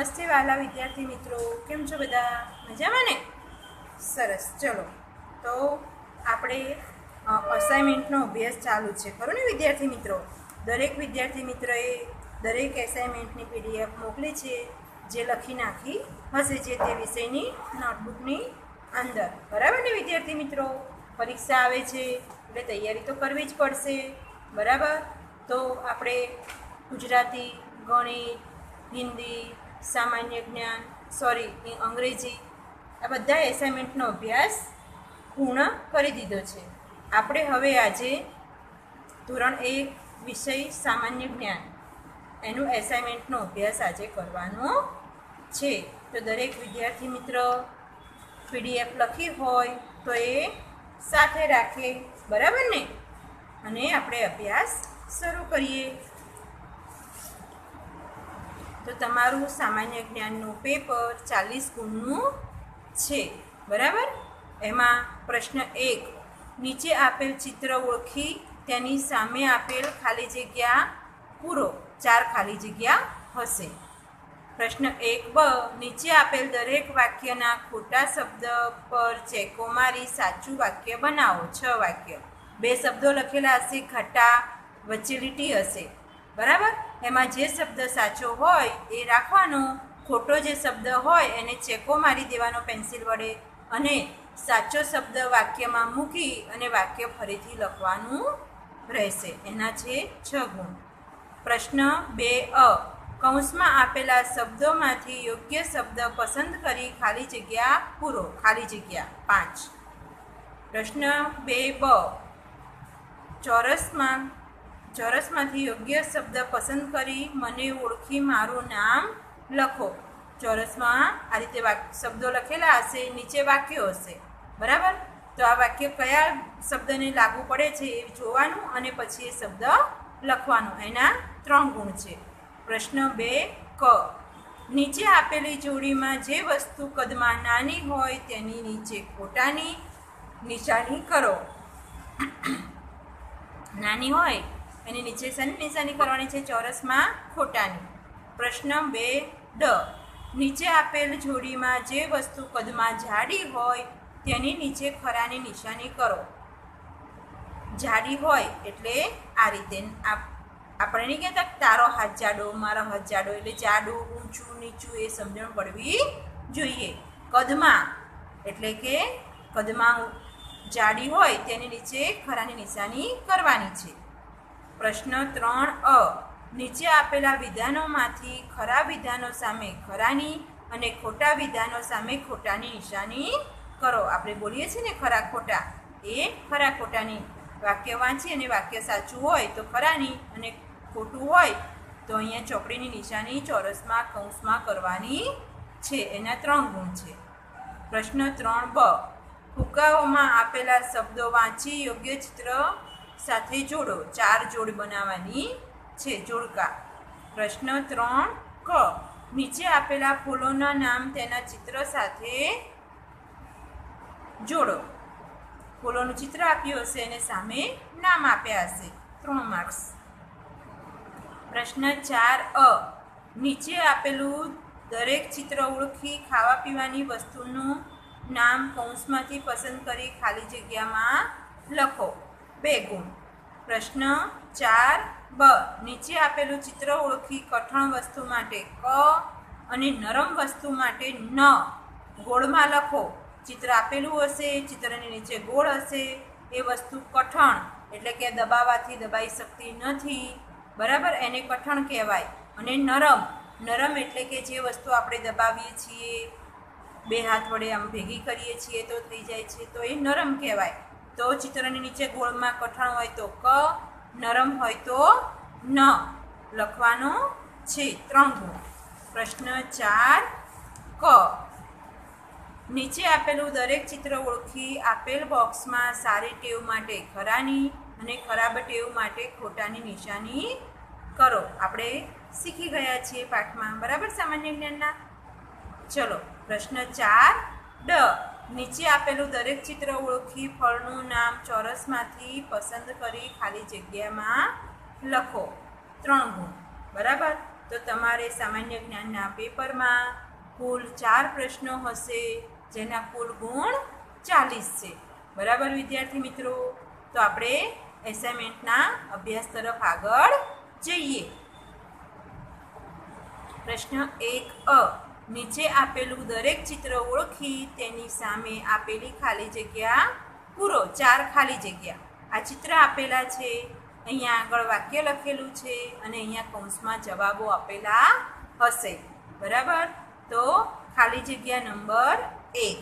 નમસ્તે વાલા વિદ્યાર્થી મિત્રો. કેમ છો બધા? મજામાં ને? સરસ. ચલો. તો આપણે અસાઇનમેન્ટનો અભ્યાસ ચાલુ છે. ખરું ને વિદ્યાર્થી મિત્રો? દરેક વિદ્યાર્થી મિત્રએ દરેક એસાઇનમેન્ટની પીડીએફ મોકલી છે, જે લખી નાખી હશે જે તે વિષયની નોટબુકની અંદર. બરાબર ને વિદ્યાર્થી મિત્રો? પરીક્ષા આવે છે, એટલે તૈયારી તો કરવી જ પડશે. બરાબર? તો આપણે ગુજરાતી, ગણિત, હિન્દી સામાન્ય જ્ઞાન સોરી અંગ્રેજી, આ બધા એસાઇનમેન્ટનો અભ્યાસ પૂર્ણ કરી દીધો છે. આપણે હવે આજે ધોરણ એક વિષય સામાન્ય જ્ઞાન, એનું એસાઇનમેન્ટનો અભ્યાસ આજે કરવાનો છે. તો દરેક વિદ્યાર્થી મિત્ર પીડીએફ લખી હોય તો એ સાથે રાખે, બરાબર ને? અને આપણે અભ્યાસ શરૂ કરીએ. તો તમારું સામાન્ય જ્ઞાનનું પેપર ચાલીસ ગુણનું છે, બરાબર? એમાં પ્રશ્ન એક, નીચે આપેલ ચિત્ર ઓળખી તેની સામે આપેલ ખાલી જગ્યા પૂરો, ચાર ખાલી જગ્યા હશે. પ્રશ્ન એક બ, નીચે આપેલ દરેક વાક્યના ખોટા શબ્દ પર ચેકો મારી સાચું વાક્ય બનાવો, છ વાક્ય. બે શબ્દો લખેલા હશે, ઘટા, વચ્ચે હશે. બરાબર? એમાં જે શબ્દ સાચો હોય એ રાખવાનો, ખોટો જે શબ્દ હોય એને ચેકો મારી દેવાનો પેન્સિલ વડે અને સાચો શબ્દ વાક્યમાં મૂકી અને વાક્ય ફરીથી લખવાનું રહેશે. એના છે છ ગુણ. પ્રશ્ન બે અ. કૌંસમાં આપેલા શબ્દોમાંથી યોગ્ય શબ્દ પસંદ કરી ખાલી જગ્યા પૂરો. ખાલી જગ્યા. પાંચ. પ્રશ્ન બે બ. ચોરસમાં ચોરસમાંથી યોગ્ય શબ્દ પસંદ કરી મને ઓળખી મારું નામ લખો. ચોરસમાં આ રીતે શબ્દો લખેલા હશે, નીચે વાક્યો હશે. બરાબર? તો આ વાક્ય કયા શબ્દને લાગુ પડે છે એ જોવાનું અને પછી એ શબ્દ લખવાનો. એના ત્રણ ગુણ છે. પ્રશ્ન બે, ક. નીચે આપેલી જોડીમાં જે વસ્તુ કદમાં નાની હોય તેની નીચે ખોટાની નિશાની કરો. નાની હોય એની નીચે શેની નિશાની કરવાની છે? ચોરસમાં ખોટાની. પ્રશ્ન બે, ડ. નીચે આપેલ જોડીમાં જે વસ્તુ કદમાં જાડી હોય, તેની નીચે ખરાની નિશાની કરો. જાડી હોય એટલે આ રીતે. આપણે નહીં કહેતા તારો હાથ જાડો, મારો હાથ જાડો, એટલે જાડું, ઊંચું, નીચું એ સમજણ પડવી જોઈએ. કદમાં, એટલે કે કદમાં જાડી હોય, તેની નીચે ખરાની નિશાની કરવાની છે. પ્રશ્ન ત્રણ અ. નીચે આપેલા વિધાનોમાંથી ખરા વિધાનો સામે ખરાની અને ખોટા વિધાનો સામે ખોટાની નિશાની કરો. આપણે બોલીએ છીએ ને ખરા ખોટા. એ ખરા ખોટાની. વાક્ય વાંચી અને વાક્ય સાચું હોય તો ખરાની અને ખોટું હોય તો અહીંયા ચોકડીની નિશાની ચોરસમાં, કૌંસમાં કરવાની છે. એના ત્રણ ગુણ છે. પ્રશ્ન ત્રણ બ. ફુકાઓમાં આપેલા શબ્દો વાંચી યોગ્ય ચિત્ર સાથે જોડો. ચાર જોડ બનાવવાની છે. જોડકા. પ્રશ્ન ત્રણ, ક. નીચે આપેલા ફૂલોના નામ તેના ચિત્ર સાથે જોડો. ફૂલોનું ચિત્ર આપ્યું હશે અને સામે નામ આપ્યા હશે. ત્રણ માર્ક્સ. પ્રશ્ન ચાર, અ. નીચે આપેલું દરેક ચિત્ર ઓળખી ખાવા પીવાની વસ્તુનું નામ કૌંસમાંથી પસંદ કરી ખાલી જગ્યામાં લખો. બે ગુણ. પ્રશ્ન ચાર બ. નીચે આપેલું ચિત્ર ઓળખી કઠણ વસ્તુ માટે ક અને નરમ વસ્તુ માટે ન. ગોળમાં લખો. ચિત્ર આપેલું હશે, ચિત્રની નીચે ગોળ હશે. એ વસ્તુ કઠણ, એટલે કે દબાવવાથી દબાઈ શકતી નથી. બરાબર? એને કઠણ કહેવાય. અને નરમ. નરમ એટલે કે જે વસ્તુ આપણે દબાવીએ છીએ, બે હાથ વડે આમ ભેગી કરીએ છીએ તો થઈ જાય છે, તો એ નરમ કહેવાય. તો ચિત્રની નીચે ગોળમાં કઠણ હોય તો ક, નરમ હોય તો ન લખવાનો છે. ત્રણ ગુણ પ્રશ્ન ચાર, ક. નીચે આપેલું દરેક ચિત્ર ઓળખી આપેલ બોક્સમાં સારી ટેવ માટે ખરાની અને ખરાબ ટેવ માટે ખોટાની નિશાની કરો. આપણે શીખી ગયા છીએ પાઠમાં. બરાબર સામાન્ય જ્ઞાનના? ચલો, પ્રશ્ન ચાર, ડ. નીચે આપેલું દરેક ચિત્ર ઓળખી, ફળનું નામ, ચોરસમાંથી પસંદ કરી ખાલી જગ્યામાં લખો. ત્રણ ગુણ. બરાબર? તો તમારે સામાન્ય જ્ઞાનના પેપરમાં કુલ ચાર પ્રશ્નો હશે, જેના કુલ ગુણ ચાલીસ છે. બરાબર, વિદ્યાર્થી મિત્રો? તો આપણે એસાઇનમેન્ટના અભ્યાસ તરફ આગળ જઈએ. પ્રશ્ન એક અ. નીચે આપેલું દરેક ચિત્ર ઓળખી તેની સામે આપેલી ખાલી જગ્યા પૂરો, ચાર ખાલી જગ્યા. આ ચિત્ર આપેલા છે, અહીંયા આગળ વાક્ય લખેલું છે અને અહીંયા કૌંસમાં જવાબો આપેલા હશે. બરાબર? તો ખાલી જગ્યા નંબર એક.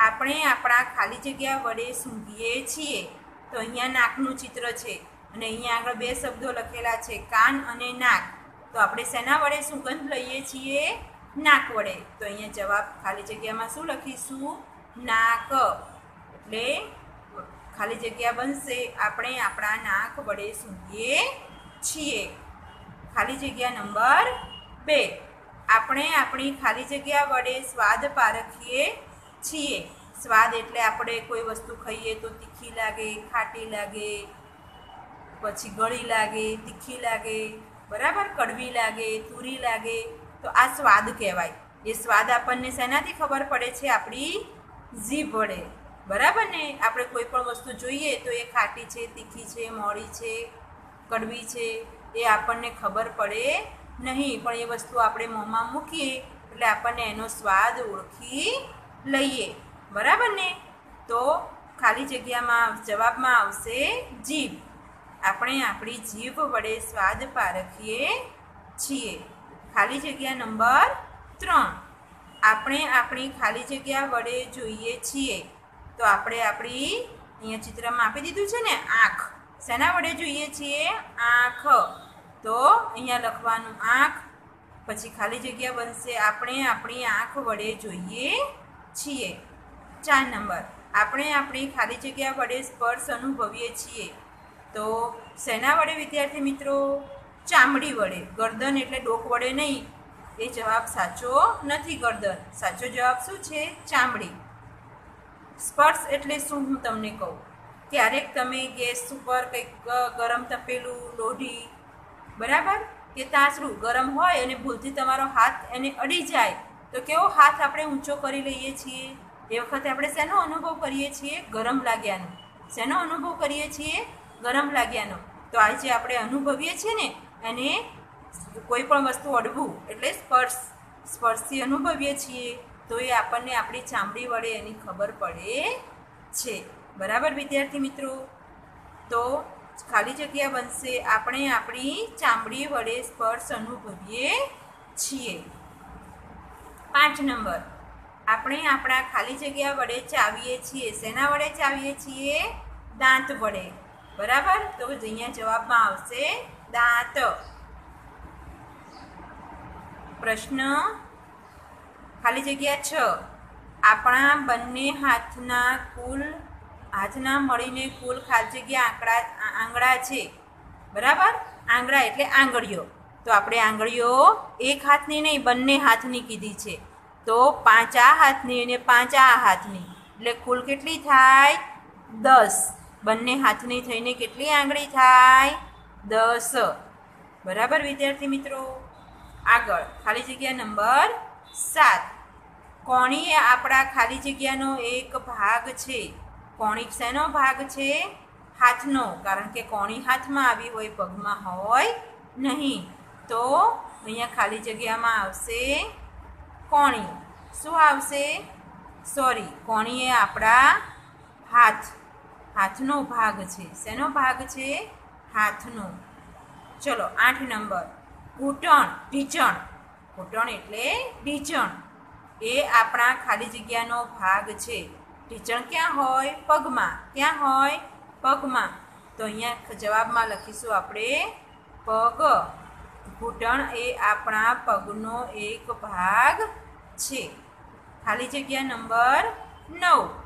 આપણે આપણા ખાલી જગ્યા વડે સૂંઘીએ છીએ. તો અહીંયા નાકનું ચિત્ર છે અને અહીંયા આગળ બે શબ્દો લખેલા છે, કાન અને નાક. તો આપણે શેના વડે સુગંધ લઈએ છીએ? નાક વડે તો અહીંયા જવાબ ખાલી જગ્યામાં શું લખીશું? નાક. એટલે ખાલી જગ્યા બનશે. આપણે આપણા નાક વડે સૂંઘીએ છીએ. ખાલી જગ્યા નંબર બે. આપણે આપણી ખાલી જગ્યા વડે સ્વાદ પારખીએ છીએ. સ્વાદ એટલે આપણે કોઈ વસ્તુ ખાઈએ તો તીખી લાગે, ખાટી લાગે, પછી ગળી લાગે, તીખી લાગે, બરાબર કડવી લાગે, તુરી લાગે તો આ સ્વાદ કહેવાય. એ સ્વાદ આપણને શેનાથી ખબર પડે છે? આપણી જીભ વડે. બરાબર ને? આપણે કોઈ પણ વસ્તુ જોઈએ તો એ ખાટી છે, તીખી છે મોડી છે, કડવી છે, એ આપણને ખબર પડે નહીં. પણ એ વસ્તુ આપણે મોંમાં મૂકીએ એટલે આપણને એનો સ્વાદ ઓળખી લઈએ. બરાબર ને? તો ખાલી જગ્યામાં, જવાબમાં આવશે જીભ. આપણે આપણી જીભ વડે સ્વાદ પારખીએ છીએ. ખાલી જગ્યા નંબર ત્રણ. આપણે આપણી ખાલી જગ્યા વડે જોઈએ છીએ. તો આપણે આપણી અહીંયા ચિત્રમાં આપી દીધું છે ને, આંખ. શેના વડે જોઈએ છીએ? આંખ. તો અહીંયા લખવાનું આંખ. પછી ખાલી જગ્યા બનશે આપણે આપણી આંખ વડે જોઈએ છીએ. ચાર નંબર. આપણે આપણી ખાલી જગ્યા વડે સ્પર્શ અનુભવીએ છીએ. તો શેના વડે વિદ્યાર્થી મિત્રો? ચામડી વડે. ગરદન એટલે ડોક વડે નહીં. એ જવાબ સાચો નથી ગરદન. સાચો જવાબ શું છે? ચામડી. સ્પર્શ એટલે શું હું તમને કહું? ક્યારેક તમે ગેસ ઉપર કંઈક ગરમ તપેલું, લોઢી, બરાબર? કે તાસરું ગરમ હોય અને ભૂલથી તમારો હાથ એને અડી જાય, તો કેવો હાથ આપણે ઊંચો કરી લઈએ છીએ? એ વખતે આપણે શેનો અનુભવ કરીએ છીએ? ગરમ લાગ્યાનો. શેનો અનુભવ કરીએ છીએ? ગરમ લાગ્યાનો. તો આ જે આપણે અનુભવીએ છીએ ને એને કોઈ પણ વસ્તુ અડવું એટલે સ્પર્શ સ્પર્શથી અનુભવીએ છીએ, તો એ આપણને આપણી ચામડી વડે એની ખબર પડે છે. બરાબર, વિદ્યાર્થી મિત્રો? તો ખાલી જગ્યા બનશે આપણે આપણી ચામડી વડે સ્પર્શ અનુભવીએ છીએ. પાંચ નંબર. આપણે આપણા ખાલી જગ્યા વડે ચાવીએ છીએ. શેના વડે ચાવીએ છીએ? દાંત વડે. બરાબર? તો અહીંયા જવાબમાં આવશે દાંત. પ્રશ્ન? ખાલી જગ્યા છ. આપણા બંને હાથના કુલ, હાથના મળીને કુલ ખાલી જગ્યા આંકડા આંગળા છે. બરાબર? આંગળા એટલે આંગળીઓ. તો આપણે આંગળીઓ એક હાથની નહીં, બંને હાથની કીધી છે. તો પાંચ આ હાથની અને પાંચ આ હાથની. એટલે કુલ કેટલી થાય? દસ. બંને હાથની થઈને કેટલી આંગળી થાય? દસ. બરાબર, વિદ્યાર્થી મિત્રો? આગળ, ખાલી જગ્યા નંબર સાત. કોણી આપણા ખાલી જગ્યાનો એક ભાગ છે. કોણી શેનો ભાગ છે? હાથનો, કારણ કે કોણી હાથમાં આવી હોય, પગમાં હોય નહીં. તો અહીંયા ખાલી જગ્યામાં આવશે કોણી. શું આવશે? સોરી કોણી એ આપણા હાથ. હાથનો ભાગ છે. શેનો ભાગ છે? હાથનો. ચલો, આઠ નંબર. ઘૂંટણ, ઢીચણ. ઘૂંટણ એટલે ઢીંચણ. એ આપણા ખાલી જગ્યાનો ભાગ છે. ઢીચણ ક્યાં હોય? પગમાં. ક્યાં હોય? પગમાં. તો અહીંયા જવાબમાં લખીશું આપણે પગ. ઘૂંટણ એ આપણા પગનો એક ભાગ છે. ખાલી જગ્યા નંબર નવ.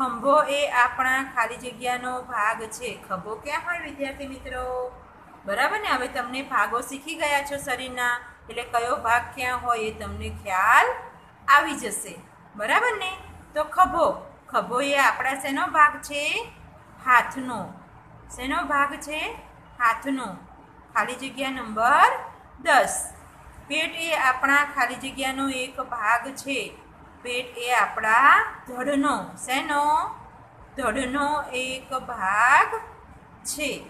ખંભો એ આપણા ખાલી જગ્યાનો ભાગ છે. ખભો ક્યાં હોય, વિદ્યાર્થી મિત્રો? બરાબર ને? હવે તમને ભાગો શીખી ગયા છો શરીરના. એટલે કયો ભાગ ક્યાં હોય એ તમને ખ્યાલ આવી જશે. બરાબર ને? તો ખભો. ખભો એ આપણા શેનો ભાગ છે? હાથનો. શેનો ભાગ છે? હાથનો. ખાલી જગ્યા નંબર દસ. પેટ એ આપણા ખાલી જગ્યાનો એક ભાગ છે. પેટ એ આપણા ધડનો, શેનો? ધડનો એક ભાગ છે.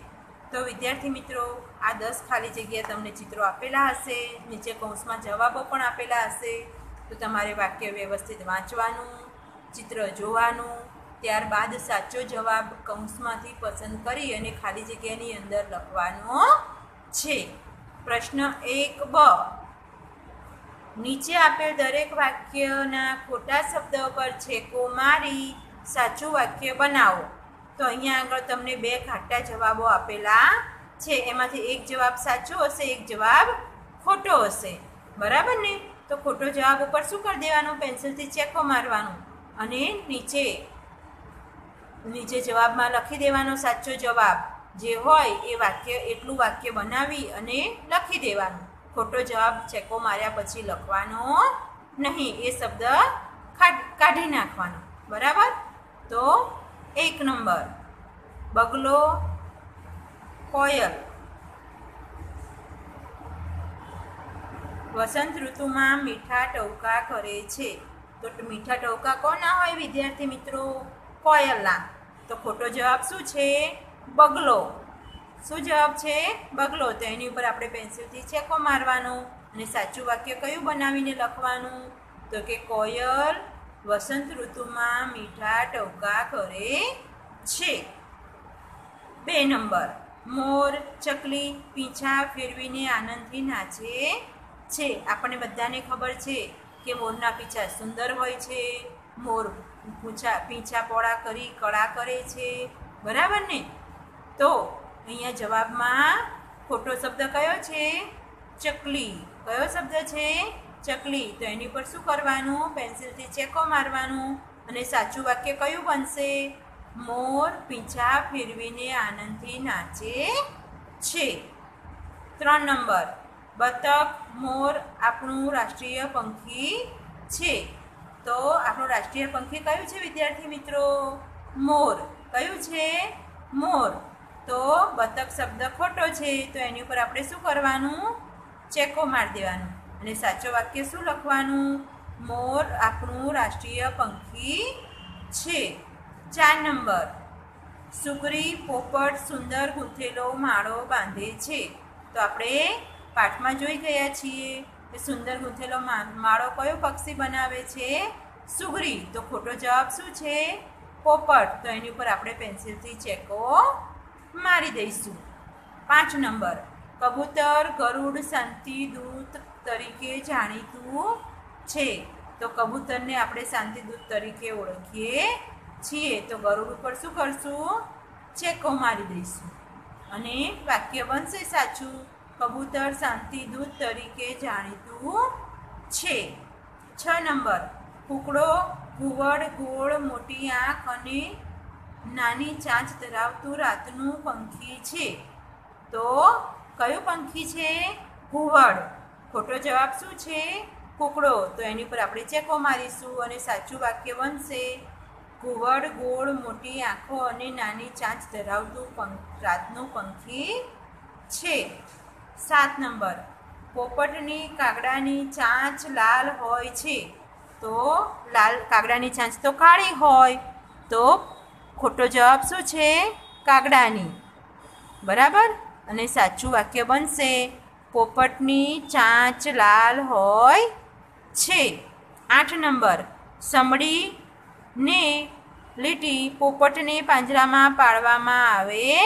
તો વિદ્યાર્થી મિત્રો, આ દસ ખાલી જગ્યા તમને ચિત્રો આપેલા હશે, નીચે કૌંસમાં જવાબો પણ આપેલા હશે. તો તમારે વાક્ય વ્યવસ્થિત વાંચવાનું, ચિત્ર જોવાનું, ત્યારબાદ સાચો જવાબ કૌંસમાંથી પસંદ કરી અને ખાલી જગ્યાની અંદર લખવાનો છે. પ્રશ્ન એક બ. નીચે આપેલ દરેક વાક્યના ખોટા શબ્દ પર છેકો મારી સાચું વાક્ય બનાવો. તો અહીંયા આગળ તમને બે ખાટા જવાબો આપેલા છે. એમાંથી એક જવાબ સાચો હશે, એક જવાબ ખોટો હશે. બરાબર ને? તો ખોટો જવાબ ઉપર શું કરી દેવાનું? પેન્સિલથી ચેકો મારવાનું. અને નીચે નીચે જવાબમાં લખી દેવાનો સાચો જવાબ. જે હોય એ વાક્ય, એટલું વાક્ય બનાવી અને લખી દેવાનું. ખોટો જવાબ ચેકો માર્યા પછી લખવાનો નહીં. એ શબ્દ કાઢી નાખવાનો. બરાબર? તો એક નંબર. બગલો, કોયલ. વસંત ઋતુમાં મીઠા ટવકા કરે છે. તો મીઠા ટવકા કોના હોય, વિદ્યાર્થી મિત્રો? કોયલના. તો ખોટો જવાબ શું છે? બગલો. શું જવાબ છે? બગલો. તો એની ઉપર આપણે પેન્સિલથી છેકો મારવાનો અને સાચું વાક્ય કયું બનાવીને લખવાનું? તો કે કોયલ વસંત ઋતુમાં મીઠા ટવકા કરે છે. બે નંબર. મોર, ચકલી, પીંછા ફેરવીને આનંદથી નાચે છે. આપણને બધાને ખબર છે કે મોરના પીંછા સુંદર હોય છે. મોર પૂંછા, પીંછા પોળા કરી કળા કરે છે. બરાબર ને? તો અહીંયા જવાબમાં ખોટો શબ્દ કયો છે? ચકલી. કયો શબ્દ છે? ચકલી. તો એની પર શું કરવાનું? પેન્સિલથી ચેકો મારવાનું અને સાચું વાક્ય કયું બનશે? મોર પીંછા ફેરવીને આનંદથી નાચે છે. ત્રણ નંબર. બતક, મોર આપણું રાષ્ટ્રીય પંખી છે. તો આપણું રાષ્ટ્રીય પંખી કયું છે, વિદ્યાર્થી મિત્રો? મોર. કયું છે? મોર. તો બતક શબ્દ ખોટો છે, તો એની ઉપર આપણે શું કરવાનું? ચેકો મારી દેવાનું. અને સાચો વાક્ય શું લખવાનું? મોર આપણું રાષ્ટ્રીય પંખી છે. ચાર નંબર. સુગરી પોપટ, સુંદર, ગૂંથેલો, માળો બાંધે છે. તો આપણે પાઠમાં જોઈ ગયા છીએ કે સુંદર, ગૂંથેલો માળો કયો પક્ષી બનાવે છે? સુગરી તો ખોટો જવાબ શું છે? પોપટ. તો એની ઉપર આપણે પેન્સિલથી ચેકો મારી દઈશું. પાંચ નંબર. કબૂતર ગરુડ શાંતિદૂત તરીકે જાણીતું છે. તો કબૂતરને આપણે શાંતિદૂત તરીકે ઓળખીએ છીએ. તો ગરુડ ઉપર શું કરશું? ચેકો મારી દઈશું. અને વાક્ય બનશે સાચું. કબૂતર શાંતિદૂત તરીકે જાણીતું છે. છ નંબર. કુકડો ઘુવડ ગોળ, મોટી આંખ અને નાની ચાંચ ધરાવતું રાતનું પંખી છે. તો કયું પંખી છે? ઘુવડ. ખોટો જવાબ શું છે? કુકડો. તો એની ઉપર આપણે ચેકો મારીશું અને સાચું વાક્ય બનશે. ઘુવડ ગોળ મોટી આંખો અને નાની ચાંચ ધરાવતું પંખ રાતનું પંખી છે. સાત નંબર. પોપટની કાગડાની ચાંચ લાલ હોય છે. તો લાલ, કાગડાની ચાંચ તો કાળી હોય. તો ખોટો જવાબ શું છે? કાગડાની. બરાબર? અને સાચું વાક્ય બનશે, પોપટની ચાંચ લાલ હોય છે. આઠ નંબર સમડી ને લીટી પોપટને પાંજરામાં પાડવામાં આવે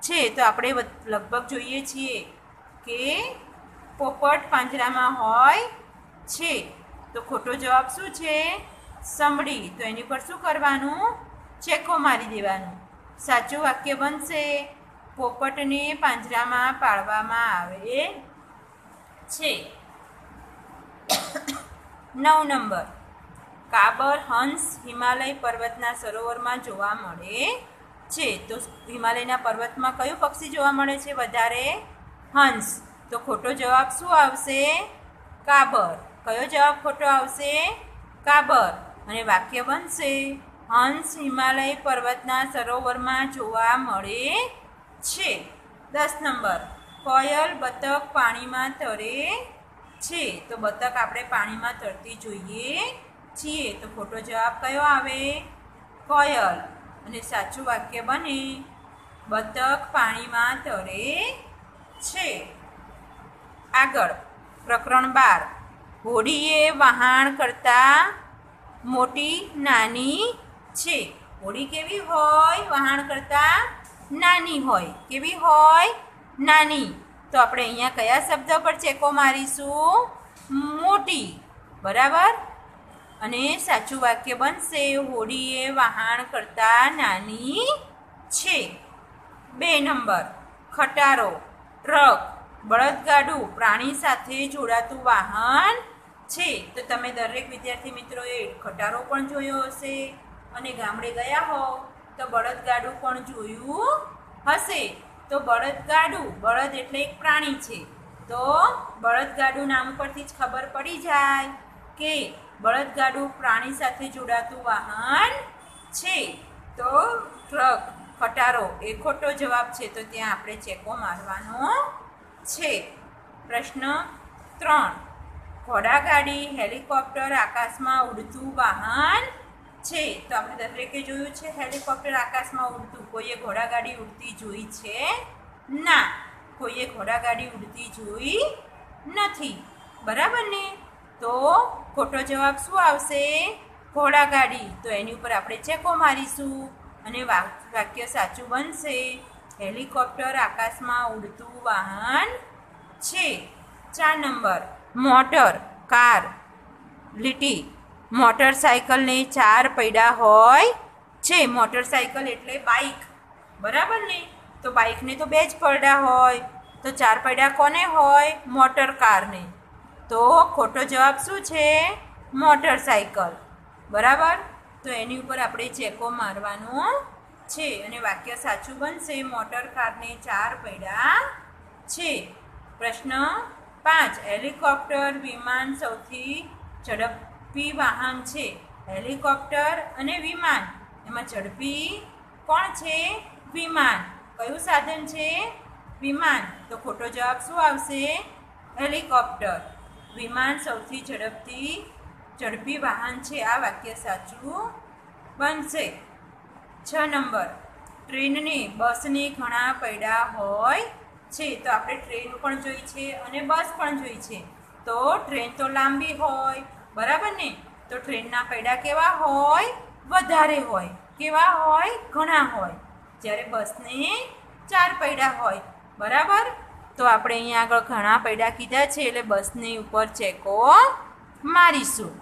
છે. તો આપણે લગભગ જોઈએ છીએ કે પોપટ પાંજરામાં હોય છે. તો ખોટો જવાબ શું છે? સમડી. તો એની પર શું કરવાનું? ચેકો મારી દેવાનું. સાચું વાક્ય બનશે, પોપટને પાંજરામાં પાળવામાં આવે. છે. નવ નંબર. કાબર હંસ હિમાલય પર્વતના સરોવરમાં જોવા મળે છે. તો હિમાલયના પર્વતમાં કયું પક્ષી જોવા મળે છે? વધારે હંસ. તો ખોટો જવાબ શું આવશે? કાબર. કયો જવાબ ખોટો આવશે? કાબર. અને વાક્ય બનશે. હંસ હિમાલય પર્વતના સરોવરમાં જોવા મળે છે. દસ નંબર. કોયલ બતક પાણીમાં તરે છે. તો બતક આપણે પાણીમાં તરતી જોઈએ છીએ. તો ખોટો જવાબ કયો આવે? કોયલ. અને સાચું વાક્ય બને, બતક પાણીમાં તરે છે. આગળ. પ્રકરણ બાર. હોડીએ વહાણ કરતાં મોટી નાની છે. હોડી કેવી હોય? વહાણ કરતાં નાની હોય. કેવી હોય? નાની. તો આપણે અહીંયા કયા શબ્દ પર ચેકો મારીશું? મોટી. બરાબર? અને સાચું વાક્ય બનશે હોડીએ વહાણ કરતાં નાની છે. બે નંબર. ખટારો. ટ્રક. બળદગાડું. પ્રાણી સાથે જોડાતું વાહન છે. તો તમે દરેક વિદ્યાર્થી મિત્રોએ ખટારો પણ જોયો હશે. અને ગામડે ગયા હો, તો બળદગાડું પણ જોયું હશે. તો બળદગાડું, બળદ એટલે એક પ્રાણી છે. તો બળદગાડું નામ પરથી જ ખબર પડી જાય કે બળદગાડું પ્રાણી સાથે જોડાતું વાહન છે. તો ટ્રક, ખટારો, એ ખોટો જવાબ છે. તો ત્યાં આપણે ચેકો મારવાનો છે. પ્રશ્ન ત્રણ. ઘોડાગાડી, હેલિકોપ્ટર આકાશમાં ઉડતું વાહન છે, તો આપણે દરેકે જોયું છે, હેલિકોપ્ટર આકાશમાં ઉડતું, કોઈએ ઘોડાગાડી ઉડતી જોઈ છે? ના, કોઈએ ઘોડાગાડી ઉડતી જોઈ નથી. બરાબર ને? તો ખોટો જવાબ શું આવશે? ઘોડાગાડી તો એની ઉપર આપણે ચેકો મારીશું અને વાક્ય સાચું બનશે. હેલિકોપ્ટર આકાશમાં ઉડતું વાહન છે. ચાર નંબર. મોટર, કાર, લીટી. મોટરસાયકલને ચાર પૈડા હોય છે. મોટરસાયકલ એટલે બાઇક. બરાબર ને? તો બાઇકને તો બે જ પૈડા હોય. તો ચાર પૈડા કોને હોય? મોટર કારને. તો ખોટો જવાબ શું છે? મોટરસાયકલ. બરાબર? તો એની ઉપર આપણે ચેકો મારવાનો છે અને વાક્ય સાચું બનશે. મોટર કારને ચાર પૈડા છે. પ્રશ્ન પાંચ. હેલિકોપ્ટર વિમાન સૌથી ઝડપી વાહન છે, હેલિકોપ્ટર અને વિમાન. એમાં ઝડપી કોણ છે? વિમાન. કયું સાધન છે? વિમાન. તો ખોટો જવાબ શું આવશે? હેલિકોપ્ટર. વિમાન સૌથી ઝડપથી ઝડપી વાહન છે. આ વાક્ય સાચું બનશે. છ નંબર. ટ્રેનને, બસને ઘણા પૈડા હોય છે. તો આપણે ટ્રેન પણ જોઈ છે અને બસ પણ જોઈ છે. તો ટ્રેન તો લાંબી હોય. બરાબર ને? તો ટ્રેનના પૈડા કેવા હોય? વધારે હોય. કેવા હોય? ઘણા હોય. જ્યારે બસને ચાર પૈડા હોય. બરાબર? તો આપણે અહીંયા આગળ ઘણા પૈડા કીધા છે, એટલે બસની ઉપર ચેકો મારીશું.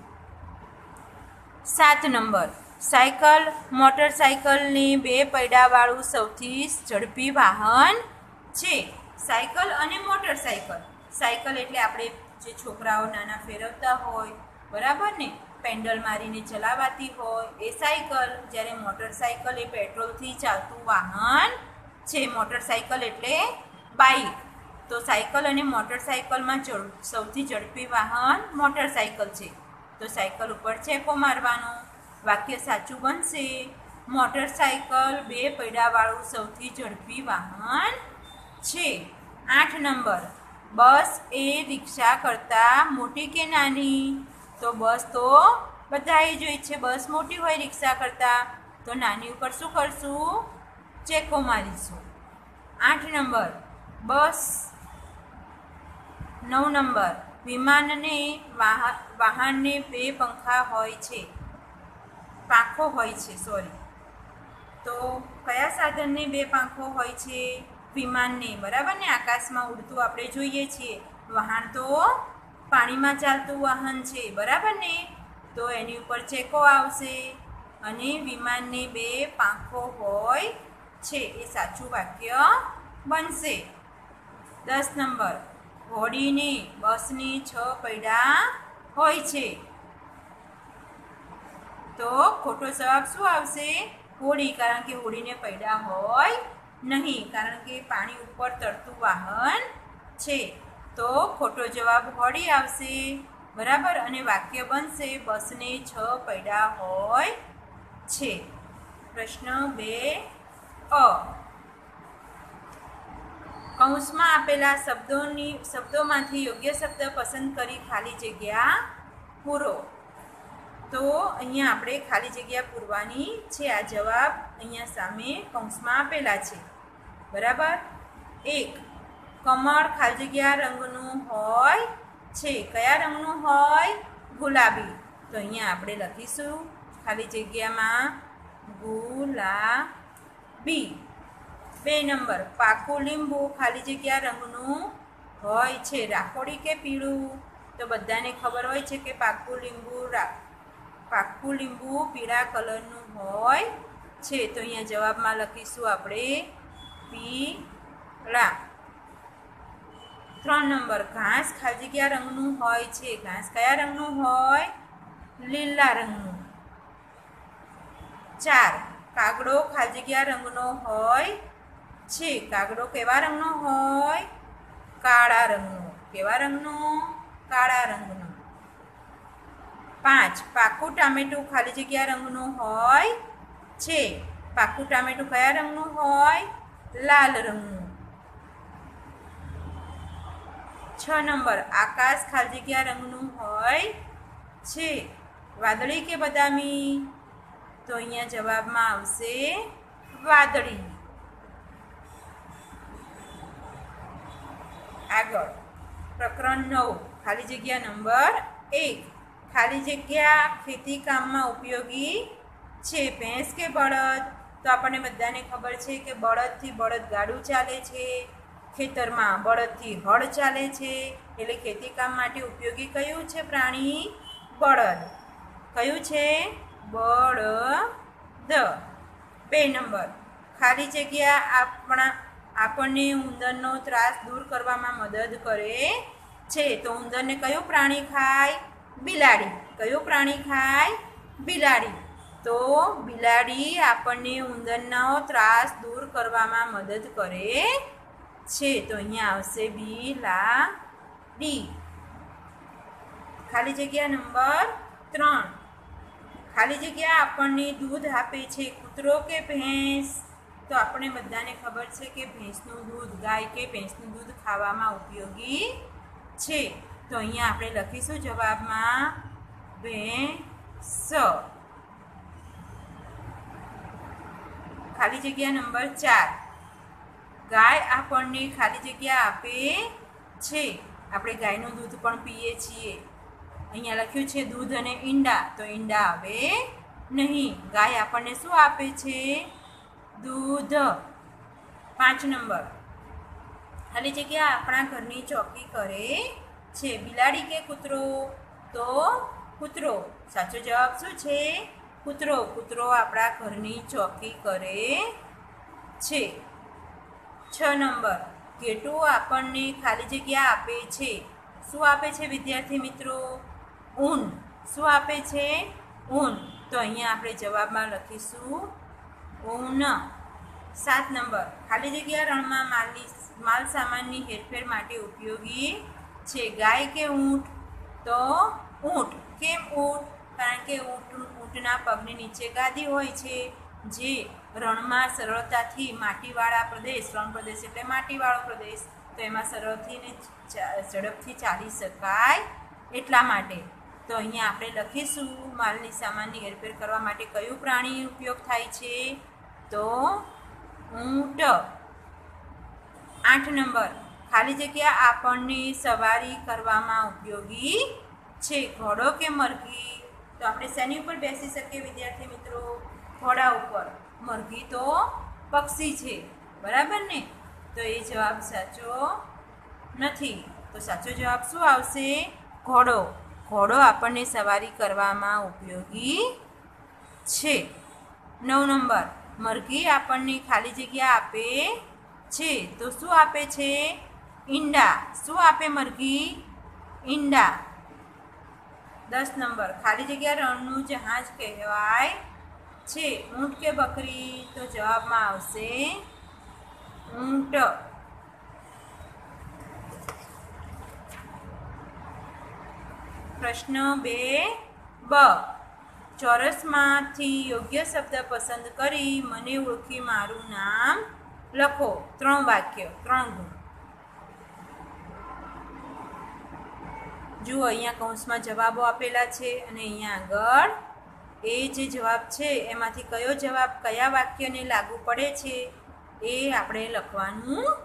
સાત નંબર. સાયકલ, મોટરસાયકલની બે પૈડાવાળું સૌથી ઝડપી વાહન છે. સાયકલ અને મોટરસાયકલ. સાયકલ એટલે આપણે જે છોકરાઓ નાના ફેરવતા હોય બરાબર ને? પેન્ડલ મારીને ચલાવાતી હોય, એ સાયકલ, જ્યારે મોટરસાયકલ એ પેટ્રોલથી ચાલતું વાહન છે, મોટરસાયકલ એટલે બાઇક તો સાયકલ અને મોટરસાયકલમાં સૌથી ઝડપી વાહન મોટરસાયકલ છે. તો સાયકલ ઉપર ચેકો મારવાનો, વાક્ય સાચું બનશે. મોટરસાયકલ બે પૈડાવાળું સૌથી ઝડપી વાહન છે. આઠ નંબર, બસ એ રિક્ષા કરતાં મોટી કે નાની? તો બસ તો બધાએ જોઈ છે બસ મોટી હોય રિક્ષા કરતાં, તો નાની ઉપર શું કરશું? ચેકો મારીશું. આઠ નંબર. બસ. નવ નંબર. વિમાનને વાહનને બે પંખા હોય છે. પાંખો હોય છે સોરી તો કયા સાધનને બે પાંખો હોય છે? વિમાનને. બરાબર ને? આકાશમાં ઉડતું આપણે જોઈએ છીએ. વાહન તો પાણીમાં ચાલતું વાહન છે, બરાબર ને? તો એની ઉપર ચેકો આવશે અને વિમાનને બે પાંખો હોય છે, એ સાચું વાક્ય બનશે. દસ નંબર, હોડીને બસની છ પૈડા હોય છે. તો ખોટો જવાબ શું આવશે? હોડી, કારણ કે હોડીને પૈડા હોય નહીં, કારણ કે પાણી ઉપર તરતું વાહન છે. તો ખોટો જવાબ હોડી આવશે. બરાબર? અને વાક્ય બનશે, બસને છ પૈડા હોય છે. પ્રશ્ન બે, અ. કૌંસમાં આપેલા શબ્દોની, શબ્દોમાંથી યોગ્ય શબ્દ પસંદ કરી ખાલી જગ્યા પૂરો. તો અહીંયા આપણે ખાલી જગ્યા પૂરવાની છે. આ જવાબ અહીંયા સામે કૌંસમાં આપેલા છે. બરાબર? એક. કમળ ખાલી જગ્યા રંગનું હોય છે. કયા રંગનું હોય? ગુલાબી. તો અહીંયા આપણે લખીશું ખાલી જગ્યામાં ગુલાબી. બે નંબર. પાકું લીંબુ ખાલી જગ્યા રંગનું હોય છે. રાખોડી કે પીળું? તો બધાને ખબર હોય છે કે પાકું લીંબુ પાકું લીંબુ પીળા કલરનું હોય છે. તો અહીંયા જવાબમાં લખીશું આપણે પીળા. ત્રણ નંબર. ઘાસ ખાલી જગ્યા રંગનું હોય છે. ઘાસ કયા રંગનું હોય? લીલા રંગનું. ચાર. કાગડો ખાલી જગ્યા રંગનો હોય છે. કાગડો કેવા રંગનો હોય? કાળા રંગનો. કેવા રંગનો? કાળા રંગનો. પાંચ. પાકું ટામેટું ખાલી જગ્યા રંગનું હોય છે. પાકું ટામેટું કયા રંગનું હોય? લાલ રંગનું. છ નંબર. આકાશ ખાલી જગ્યા રંગનું હોય છે. વાદળી કે બદામી? તો અહીંયા જવાબમાં આવશે વાદળી. આગળ. પ્રકરણ નવ. ખાલી જગ્યા નંબર એક. ખાલી જગ્યા ખેતી કામમાં ઉપયોગી છે. ભેંસ કે બળદ? તો આપણને બધાને ખબર છે કે બળદથી બળદ ગાડું ચાલે છે. ખેતરમાં બળદથી હળ ચાલે છે, એટલે ખેતીકામ માટે ઉપયોગી કયું છે પ્રાણી? બળદ. કયું છે? બળદ. બે નંબર. ખાલી જગ્યા આપણા, આપણને ઉંદરનો ત્રાસ દૂર કરવામાં મદદ કરે છે. તો ઉંદરને કયું પ્રાણી ખાય? બિલાડી. કયું પ્રાણી ખાય? બિલાડી. તો બિલાડી આપણને ઉંદરનો ત્રાસ દૂર કરવામાં મદદ કરે છે તો અહીંયા આવશે બી લા ડી ખાલી જગ્યા નંબર ત્રણ. ખાલી જગ્યા આપણને દૂધ આપે છે કૂતરો કે ભેંસ? તો આપણે બધાને ખબર છે કે ભેંસનું દૂધ, ગાય કે ભેંસનું દૂધ ખાવામાં ઉપયોગી છે. તો અહીંયા આપણે લખીશું જવાબમાં ભેંસ. ખાલી જગ્યા નંબર ચાર. ગાય આપણને ખાલી જગ્યા આપે છે. આપણે ગાયનું દૂધ પણ પીએ છીએ. અહીંયા લખ્યું છે દૂધ અને ઈંડા, તો ઈંડા આવે નહીં. ગાય આપણને શું આપે છે? દૂધ. પાંચ નંબર. ખાલી જગ્યા આપણા ઘરની ચોકી કરે છે. બિલાડી કે કૂતરો? તો કૂતરો. સાચો જવાબ શું છે? કૂતરો. કૂતરો આપણા ઘરની ચોકી કરે છે. છ નંબર. ઘેટું આપણને ખાલી જગ્યા આપે છે. શું આપે છે વિદ્યાર્થી મિત્રો? ઊન. શું આપે છે? ઊન. તો અહીંયા આપણે જવાબમાં લખીશું ઊન. સાત નંબર. ખાલી જગ્યા રણમાં માલની માલ સામાનની હેરફેર માટે ઉપયોગી છે. ગાય કે ઊંટ? તો ઊંટ. કેમ ઊંટ? કારણ કે ઊંટ, ઊંટના પગની નીચે ગાદી હોય છે. જે રણમાં સરળતાથી માટીવાળા પ્રદેશ, રણ પ્રદેશ એટલે માટીવાળો પ્રદેશ, તો એમાં સરળથી ને ઝડપથી ચાલી શકાય એટલા માટે. તો અહીંયા આપણે લખીશું માલની સામાનની હેરફેર કરવા માટે કયું પ્રાણી ઉપયોગ થાય છે? તો ઊંટ. આઠ નંબર. ખાલી જગ્યા આપણને સવારી કરવામાં ઉપયોગી છે. ઘોડો કે મરઘી? તો આપણે શેની ઉપર બેસી શકીએ વિદ્યાર્થી મિત્રો? ઘોડા ઉપર. મરઘી તો પક્ષી છે. બરાબર ને? તો એ જવાબ સાચો નથી. તો સાચો જવાબ શું આવશે? ઘોડો. ઘોડો આપણને સવારી કરવામાં ઉપયોગી છે. નવ નંબર. મરઘી આપણને ખાલી જગ્યા આપે છે. તો શું આપે છે? ઈંડા. શું આપે મરઘી? ઈંડા. દસ નંબર. ખાલી જગ્યા રણનું જહાજ કહેવાય છે. ઊંટ કે બકરી? તો જવાબમાં આવશે ઊંટ. પ્રશ્ન બે બ. ચોરસમાંથી યોગ્ય શબ્દ પસંદ કરી મને ઓળખી મારું નામ લખો. ત્રણ વાક્ય, ત્રણ ગુણ. જુઓ, અહીંયા કૌંસમાં જવાબો આપેલા છે અને અહીંયા આગળ એ જે જવાબ છે, એમાંથી કયો જવાબ કયા વાક્યને લાગુ પડે છે, એ આપણે લખવાનું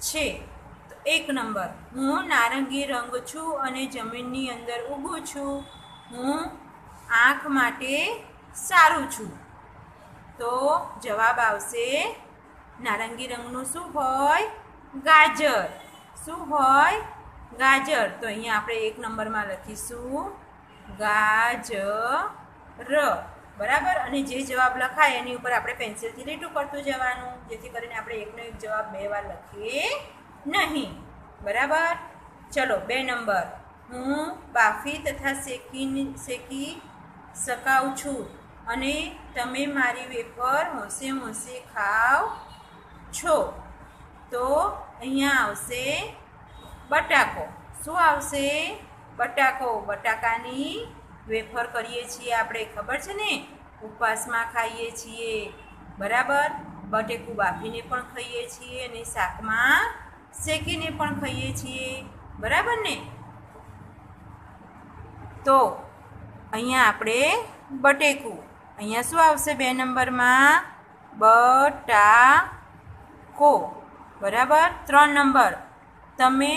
છે. તો એક નંબર, હું નારંગી રંગ છું અને જમીનની અંદર ઊગું છું. હું આંખ માટે સારું છું. તો જવાબ આવશે, નારંગી રંગનું શું હોય? ગાજર. શું હોય? ગાજર. તો અહીંયા આપણે એક નંબરમાં લખીશું, ગાજર. બરાબર? અને જે જવાબ લખાય એની ઉપર આપણે પેન્સિલથી લીટું કરતું જવાનું, જેથી કરીને આપણે એકનો એક જવાબ બે વાર લખીએ નહીં. બરાબર? ચલો, બે નંબર. હું બાફી તથા શેકી શેકી શકાઉં છું અને તમે મારી વેફર હોંશે હોંશે ખાવ છો. તો અહીંયા આવશે બટાકો. શું આવશે? બટાકો. બટાકાની વેફર કરીએ છીએ, આપણે ખબર છે ને? ઉપવાસમાં ખાઈએ છીએ. બરાબર? બટેકું બાફીને પણ ખાઈએ છીએ અને શાકમાં શેકીને પણ ખાઈએ છીએ. બરાબર ને? તો અહીંયા આપણે બટેકું. અહીંયા શું આવશે બે નંબરમાં? બટાકો. બરાબર? ત્રણ નંબર. તમે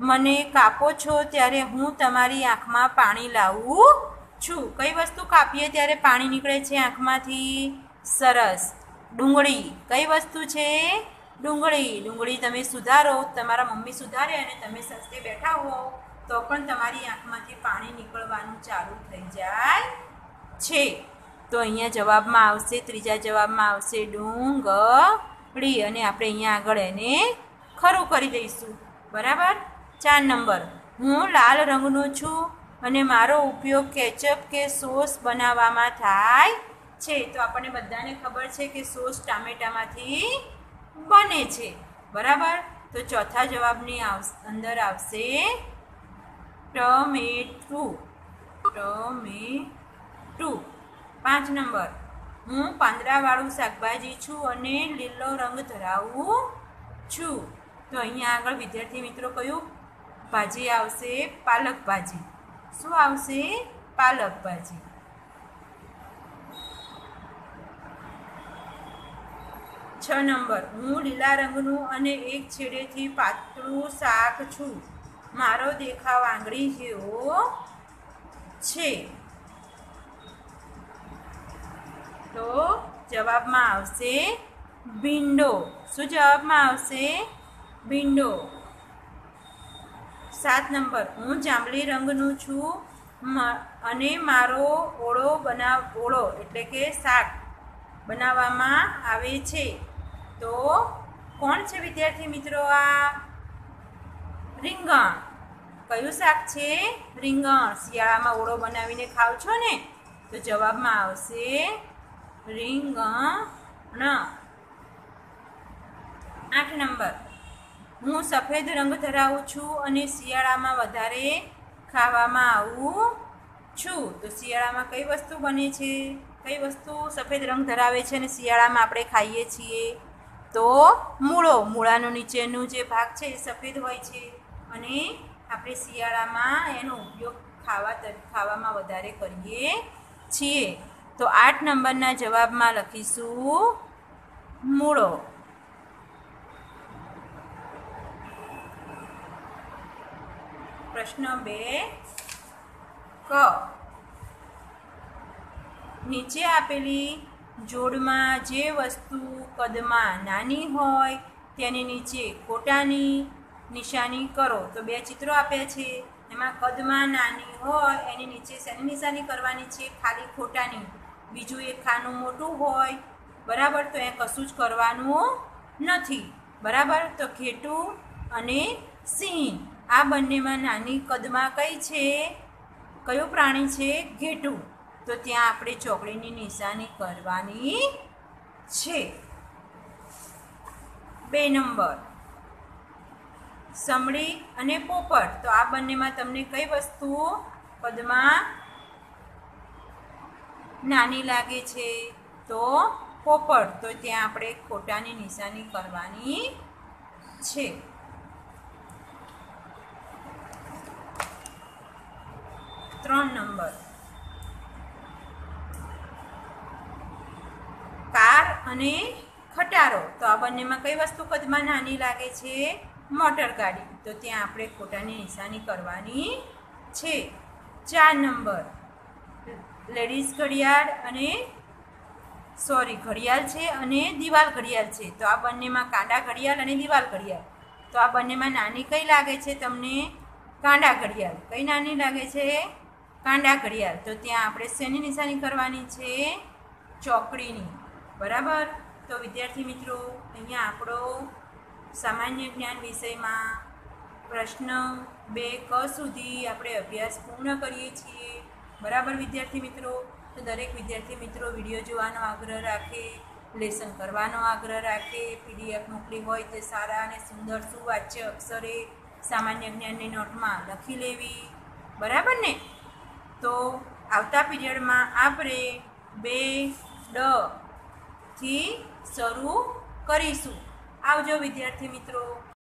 મને કાપો છો ત્યારે હું તમારી આંખમાં પાણી લાવું છું. કઈ વસ્તુ કાપીએ ત્યારે પાણી નીકળે છે આંખમાંથી? સરસ. ડુંગળી. કઈ વસ્તુ છે? ડુંગળી. ડુંગળી તમે સુધારો. તમારા મમ્મી સુધારે અને તમે સસ્તે બેઠા હો, તો પણ તમારી આંખમાંથી પાણી નીકળવાનું ચાલુ થઈ જાય છે. તો અહીંયા જવાબમાં આવશે, ત્રીજા જવાબમાં આવશે ડુંગળી. અને આપણે અહીંયા આગળ એને ખરું કરી દઈશું. બરાબર? ચાર નંબર. હું લાલ રંગનો છું અને મારો ઉપયોગ કેચઅપ કે સોસ બનાવવામાં થાય છે. તો આપણને બધાને ખબર છે કે સોસ ટામેટામાંથી બને છે. બરાબર? તો ચોથા જવાબની અંદર આવશે ટમેટું. ટમેટું. પાંચ નંબર. હું પાંદડાવાળું શાકભાજી છું અને લીલો રંગ ધરાવું છું. તો અહીંયા આગળ વિદ્યાર્થી મિત્રો કયું? ભાજી આવશે પાલક ભાજી. શું આવશે? પાલક ભાજી. છ નંબર. હું લીલા રંગનું અને એક છેડેથી પાતળું શાક છું. મારો દેખાવ આંગળી જેવો છે. તો જવાબમાં આવશે ભીંડો. શું જવાબમાં આવશે? ભીંડો. સાત નંબર. હું જાંબલી રંગનું છું અને મારો ઓળો બનાવ, ઓળો એટલે કે શાક બનાવવામાં આવે છે. તો કોણ છે વિદ્યાર્થી મિત્રો આ? રીંગણ. કયું શાક છે? રીંગણ. શિયાળામાં ઓળો બનાવીને ખાવ છો ને? તો જવાબમાં આવશે રીંગણ. આઠ નંબર. હું સફેદ રંગ ધરાવું છું અને શિયાળામાં વધારે ખાવામાં આવું છું. તો શિયાળામાં કઈ વસ્તુ બને છે? કઈ વસ્તુ સફેદ રંગ ધરાવે છે અને શિયાળામાં આપણે ખાઈએ છીએ? તો મૂળો. મૂળાનો નીચેનું જે ભાગ છે એ સફેદ હોય છે અને આપણે શિયાળામાં એનો ઉપયોગ ખાવા ખાવામાં વધારે કરીએ છીએ. તો આઠ નંબરના જવાબમાં લખીશું મૂળો. પ્રશ્ન બે, ક. નીચે આપેલી જોડમાં જે વસ્તુ કદમાં નાની હોય, તેની નીચે ખોટાની નિશાની કરો. તો બે ચિત્રો આપ્યા છે. એમાં કદમાં નાની હોય, એની નીચે શેની નિશાની કરવાની છે? ખાલી ખોટાની. બીજું એ ખાનું મોટું હોય, બરાબર? તો એ કશું જ કરવાનું નથી. બરાબર? તો ઘેટું અને સિંહ આ બંનેમાં નાની કદમાં કઈ છે? કયું પ્રાણી છે? ઘેટું. તો ત્યાં આપણે ચોકડીની નિશાની કરવાની છે. બે નંબર. સમડી અને પોપટ. તો આ બંનેમાં તમને કઈ વસ્તુ પદમાં નાની લાગે છે? તો પોપટ. તો ત્યાં આપણે ખોટાની નિશાની કરવાની છે. ત્રણ નંબર. કાર અને ખટારો. તો આ બંનેમાં કઈ વસ્તુ કદમાં નાની લાગે છે? મોટર ગાડી. તો ત્યાં આપણે ખોટાની નિશાની કરવાની છે. ચાર નંબર. લેડીઝ ઘડિયાળ અને સોરી, ઘડિયાળ છે અને દિવાલ ઘડિયાળ છે. તો આ બંનેમાં કાંડા ઘડિયાળ અને દિવાલ ઘડિયાળ. તો આ બંનેમાં નાની કઈ લાગે છે તમને? કાંડા ઘડિયાળ. કઈ નાની લાગે છે? કાંડા ઘડિયાળ. તો ત્યાં આપણે શેની નિશાની કરવાની છે? ચોકડીની. બરાબર? તો વિદ્યાર્થી મિત્રો, અહીંયા આપણો સામાન્ય જ્ઞાન વિષયમાં પ્રશ્ન બે ક સુધી આપણે અભ્યાસ પૂર્ણ કરીએ છીએ. બરાબર વિદ્યાર્થી મિત્રો? તો દરેક વિદ્યાર્થી મિત્રો વીડિયો જોવાનો આગ્રહ રાખે, લેસન કરવાનો આગ્રહ રાખે, પીડીએફ મોકલી હોય તે સારા અને સુંદર સુવાચ્ય અક્ષરે સામાન્ય જ્ઞાનની નોટમાં લખી લેવી. બરાબર ને? તો આવતા પીરિયડમાં આપણે બે ડ થી શરૂ કરીશું. આવજો વિદ્યાર્થી મિત્રો.